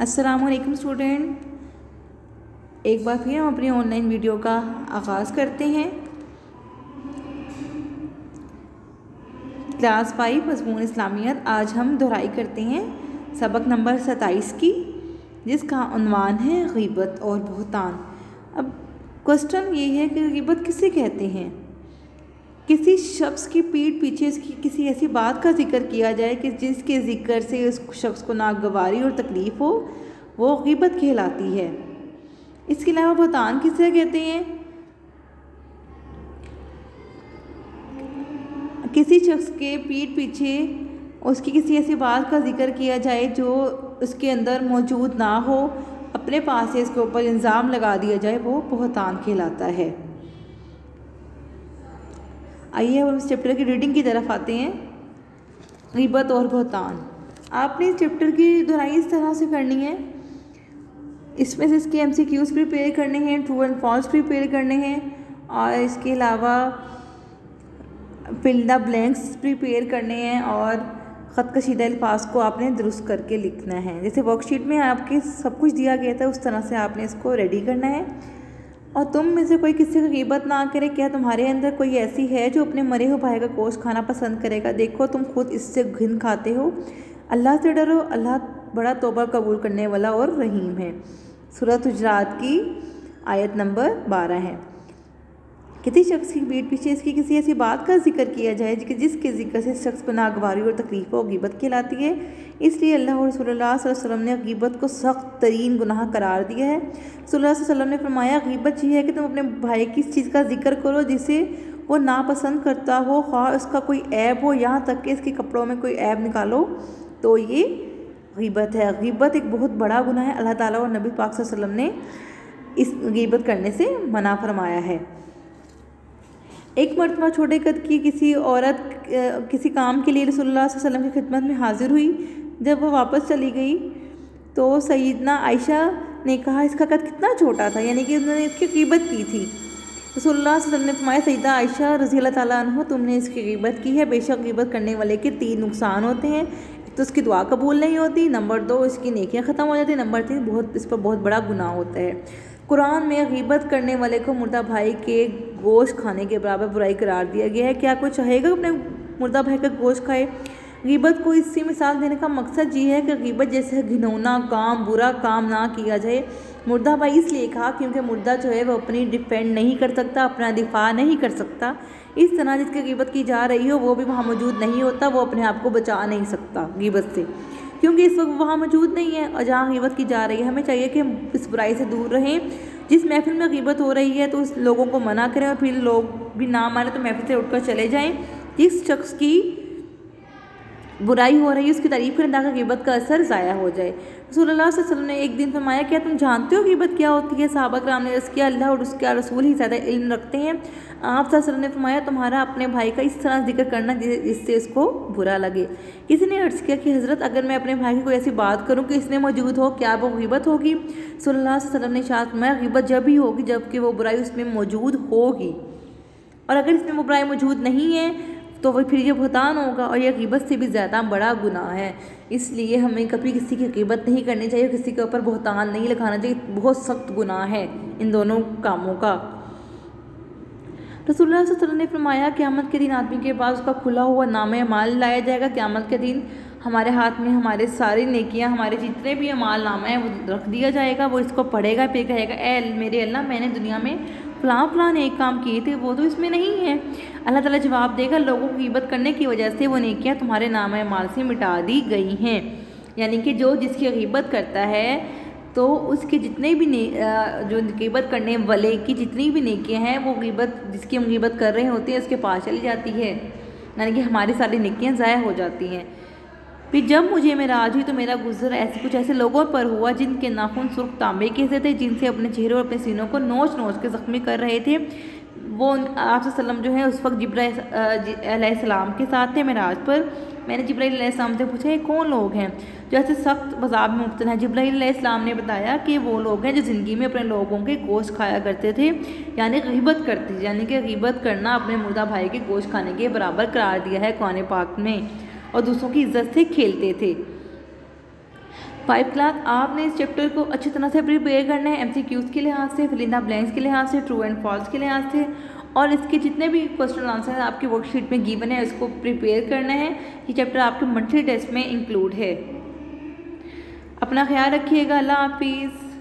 अस्सलाम स्टूडेंट। एक बार फिर हम अपनी ऑनलाइन वीडियो का आगाज़ करते हैं। क्लास फाइव, मजमून इस्लामियत, आज हम दोहराई करते हैं सबक नंबर सत्ताईस की, जिसका उनवान है गीबत और बहतान अब क्वेश्चन ये है कि गीबत किसे कहते हैं? किसी शख्स की पीठ पीछे इसकी किसी ऐसी बात का ज़िक्र किया जाए कि जिसके ज़िक्र से उस शख्स को नागवारी और तकलीफ़ हो, वो गीबत कहलाती है। इसके अलावा भुतान किसे कहते हैं? किसी शख्स के पीठ पीछे उसकी किसी ऐसी बात का ज़िक्र किया जाए जो उसके अंदर मौजूद ना हो, अपने पास से इसके ऊपर इल्ज़ाम लगा दिया जाए, वो बहतान कहलाता है। आइए अब हम इस चैप्टर की रीडिंग की तरफ़ आते हैं। गिबत और बहतान आपने इस चैप्टर की दोहराई इस तरह से करनी है। इसमें से इसके एम सी क्यूज़ प्रिपेयर करने हैं ट्रू एंड फॉल्स प्रिपेयर करने हैं और इसके अलावा फिल ब्लैंक्स प्रिपेयर करने हैं और ख़त कशीदा अल्फाज को आपने दुरुस्त करके लिखना है। जैसे वर्कशीट में आपके सब कुछ दिया गया था, उस तरह से आपने इसको रेडी करना है। और तुम में से कोई किसी की गिबत ना करे, क्या तुम्हारे अंदर कोई ऐसी है जो अपने मरे हुए भाई का गोश्त खाना पसंद करेगा? देखो, तुम खुद इससे घिन खाते हो। अल्लाह से डरो, अल्लाह बड़ा तोबा कबूल करने वाला और रहीम है। सूरत हजरात की आयत नंबर बारह है। किसी शख्स की पीठ पीछे इसकी किसी ऐसी बात का ज़िक्र किया जाए कि जिसके ज़िक्र से शख्स को नागवारी और तकलीफ़ और गिबत कहलाती है। इसलिए अल्लाह और वसल्लम ने गिबत को सख्त तरीन गुनाह करार दिया है। वसल्लम ने फरमाया, गिबत ये है कि तुम अपने भाई की इस चीज़ का ज़िक्र करो जिसे वो नापसंद करता हो। खा उसका कोई ऐब हो, यहाँ तक कि इसके कपड़ों में कोई ऐब निकालो। तो ये गिबत है। गिबत एक बहुत बड़ा गुनाह है। अल्लाह ताला और नबी पाक वसल्लम ने इस गिबत करने से मना फरमाया है। एक मरतबा छोटे कद की किसी औरत किसी काम के लिए रसोल्ला वसल्लम की खिदमत में हाजिर हुई। जब वह वापस चली गई तो सईदना आयशा ने कहा, इसका कद कितना छोटा था? यानी कि उन्होंने इसकी कीमत की थी। रसोल्ला वसल्लम ने फरमाया सईदा आयशा रज़ी अल्लाह तुमने इसकी कीमत की है। बेशक कीमत करने वाले के तीन नुकसान होते हैं। तो उसकी दुआ कबूल नहीं होती, नंबर दो, इसकी नेकियाँ ख़त्म हो जाती, नंबर तीन, बहुत, इस पर बहुत बड़ा गुनाह होता है। कुरान में गीबत करने वाले को मुर्दा भाई के गोश्त खाने के बराबर बुराई करार दिया गया है। क्या कोई चाहेगा अपने मुर्दा भाई का गोश्त खाए? गीबत को इससे मिसाल देने का मकसद ये है कि गीबत जैसे घिनौना काम, बुरा काम ना किया जाए। मुर्दा भाई इसलिए कहा क्योंकि मुर्दा जो है वो अपनी डिफेंड नहीं कर सकता, अपना दिफा नहीं कर सकता। इस तरह जिसकी गिबत की जा रही हो, वो भी वहाँ मौजूद नहीं होता, वो अपने आप को बचा नहीं सकता गीबत से। क्योंकि इस वक्त वहाँ मौजूद नहीं है और जहाँ गिबत की जा रही है, हमें चाहिए कि हम इस बुराई से दूर रहें। जिस महफिल में गिबत हो रही है तो उस लोगों को मना करें और फिर लोग भी ना माने तो महफिल से उठकर चले जाएँ। जिस शख्स की बुराई हो रही है, उसकी तारीफ़ करें ताकि गिबत का असर ज़ाया हो जाए। रसूल वसल्लम ने एक दिन फरमाया, क्या तुम जानते हो गिबत क्या होती है? साहबा कराम ने किया, अल्लाह और उसके रसूल ही ज़्यादा इल्म रखते हैं। आप ने फरमाया, तुम्हारा अपने भाई का इस तरह ज़िक्र करना जिससे इसको बुरा लगे। किसी ने अर्ज़ किया कि, हज़रत, अगर मैं अपने भाई की कोई ऐसी बात करूँ कि इसने मौजूद हो, क्या वो गिबत होगी? सल्लल्लाहु अलैहि वसल्लम ने शायद मैं गिबत जब ही होगी, जबकि वो बुराई उसमें मौजूद होगी। और अगर इसमें वो बुराई मौजूद नहीं है तो वह फिर ये भुगतान होगा और यह कीबत से भी ज़्यादा बड़ा गुनाह है। इसलिए हमें कभी किसी की कीमत नहीं करनी चाहिए किसी के ऊपर भुगतान नहीं लगाना चाहिए। बहुत सख्त गुनाह है इन दोनों कामों का। रसोल्ला वसल्लम ने फरमाया, क़्यामत के दिन आदमी के पास उसका खुला हुआ नाम माल लाया जाएगा। क़्यामत के दिन हमारे हाथ में हमारे सारी नेकियाँ, हमारे जितने भी अमाल नामा है, वो रख दिया जाएगा। वो इसको पढ़ेगा, फिर कहेगा, ए मेरे अल्लाह, मैंने दुनिया में फ़लाँ फ़लाँ नेक काम किए थे, वो तो इसमें नहीं है। अल्लाह ताला जवाब देगा, लोगों को गिबत करने की वजह से वो नेकियाँ तुम्हारे नाम माल से मिटा दी गई हैं। यानी कि जो जिसकी गिबत करता है तो उसके जितने भी ने जो गिबत करने वाले की जितनी भी नेकियाँ हैं, वो गिबत, जिसकी हम गिबत कर रहे होते हैं, उसके पास चली जाती है। यानी कि हमारी सारी नेकियाँ ज़ाया हो जाती हैं। फिर जब मुझे मेरा आज हुई तो मेरा गुजर ऐसे कुछ ऐसे लोगों पर हुआ जिनके नाखून सुर्ख तांबे के से थे, जिनसे अपने चेहरे और अपने सीनों को नोच नोच के ज़ख्मी कर रहे थे। वो आप जो है उस वक्त जब्राम के साथ थे मेराज पर। मैंने जब्राम से पूछा, ये कौन लोग हैं जो ऐसे सख्त मजाब में मुबतल हैं? जब्राम ने बताया कि वो लोग हैं जो ज़िंदगी में अपने लोगों के गोश्त खाया करते थे, यानी गीबत करते, यानी कि गीबत करना अपने मुर्दा भाई के गोश्त खाने के बराबर करार दिया है कौन पाक में। और दूसरों की इज़्ज़त से खेलते थे। फाइव क्लास आपने इस चैप्टर को अच्छी तरह से प्रिपेयर करना है। एमसीक्यूज के लिहाज से फिलिंदा ब्लैंक्स के लिहाज से ट्रू एंड फॉल्स के लिहाज से, और इसके जितने भी क्वेश्चन आंसर आपकी वर्कशीट में गिवन है उसको प्रिपेयर करना है। ये चैप्टर आपके मंथली टेस्ट में इंक्लूड है। अपना ख्याल रखिएगा। अल्लाह हाफिज़।